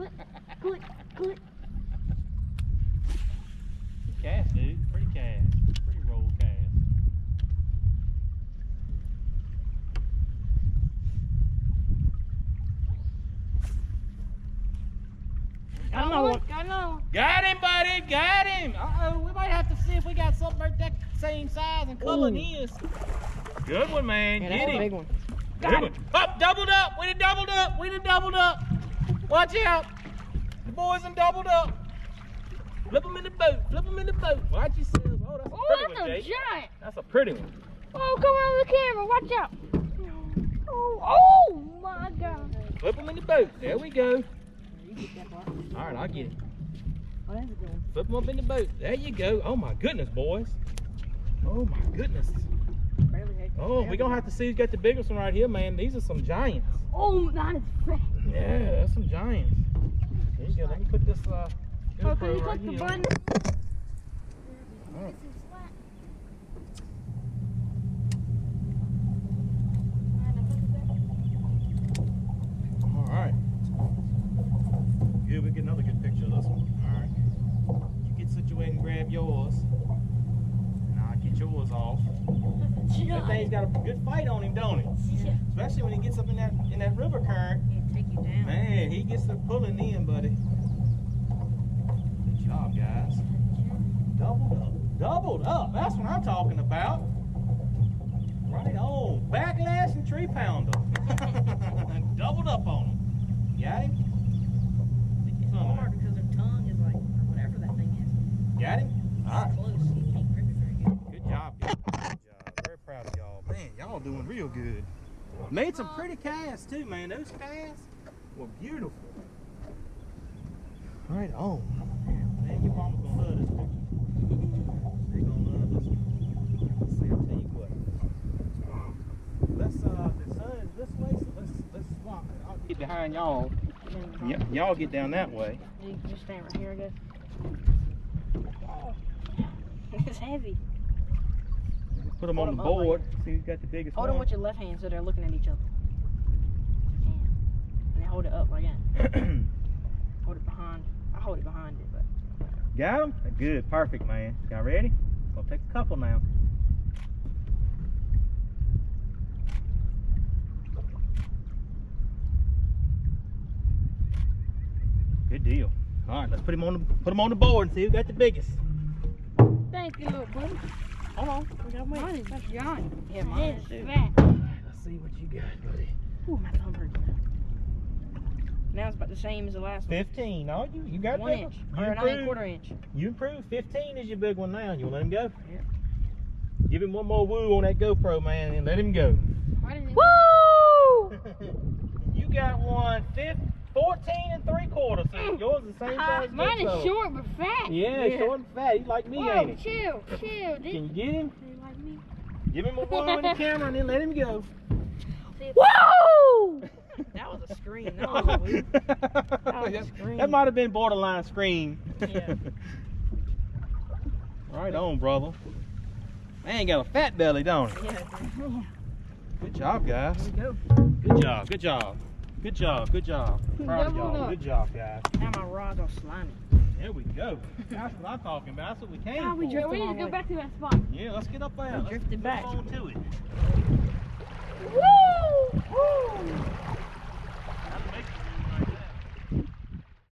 Click, click, click. Cast, dude. Pretty cast. Pretty roll cast. Got know one. Got another one. Got him, buddy. Got him. Uh oh. We might have to see if we got something about that same size and color Ooh. his. Good one, man. Yeah, Get that's a him. big one. Good Got one. Up, doubled up. We done doubled up. We done doubled up. Watch out. The boys done doubled up. Flip them in the boat. Flip them in the boat. Watch yourselves. Oh, that's a Oh, pretty that's one, a Jake. giant. That's a pretty one. Oh, come on the camera. Watch out. Oh, oh my God. Flip them in the boat. There we go. You get that part. All right, I'll get it. Oh, that's a good one. Flip them up in the boat. There you go. Oh my goodness, boys. Oh my goodness. Barely hit. Oh, we're gonna have to see who's got the biggest one right here, man. These are some giants. Oh, that is fat. Yeah, that's some giants. There you go. Let me put this uh Oh, can you right click the button? Oh. All right. Good, we get another good picture of this one. All right. You get situated and grab yours. And I'll get yours off. That thing's got a good fight on him, don't it? Yeah. Especially when he gets up in that in that river current. Can't take you down. Man, he gets the pulling in, buddy. Good job, guys. Doubled up. Doubled up. That's what I'm talking about. Right on. Backlash and tree pounder. Doubled up on him. Got him? It's hard because their tongue is like, or whatever that thing is. Got him? All right. Close. You can't grip it very good. Good job, guys. Good job. Very proud of y'all. Man, y'all doing real good. Made some pretty casts too, man. Those casts were beautiful. Right on. Man, your mama's gonna love this picture. They gonna love this one. Let's see, I'll tell you what. Let's uh the sun is this way, so let's let's swap it. I'll get behind y'all. Y'all get down that way. You can just stand right here, I guess. Oh. It's heavy. Put them Hold on the 'em up like- board. See who's got the biggest Hold one. them with your left hand so they're looking at each other. And, and then hold it up like that. Hold it behind. I hold it behind it, but Got him? Good, perfect, man. Y'all ready? Gonna take a couple now. Good deal. All right, let's put him on the put him on the board and see who got the biggest. thank you, little buddy. Hold on. We gotta Mine is that's giant. Yeah, mine is too. fat. Let's see what you got, buddy. Ooh, my thumb hurts. Now it's about the same as the last one. Fifteen. Oh, you you got One inch. one. Or You not even improved. quarter inch. You improved. Fifteen is your big one now. You wanna let him go? Yep. Give him one more woo on that GoPro, man, and let him go. Woo! You got one fif- 14 and three quarters. So yours is the same size. as Mine GoPro. is short but fat. Yeah, short and fat. He's like me, Whoa, ain't he? chill, chill. This Can you get him? like me. Give him a woo on the camera and then let him go. Woo! That was a scream. That was a woo. was a scream. that might have been borderline scream. Yeah. right on, brother. Man, got a fat belly, don't he? Yeah. Good job, guys. Here we go. Good job, good job. Good job, good job. Proud of y'all. Good job, guys. Now my rod's all slimy. There we go. That's what I'm talking about. That's what we came Ah, we for. we need to go back to that spot. Yeah, let's get up there. We Let's drifted move back. on to it. Woo! Woo!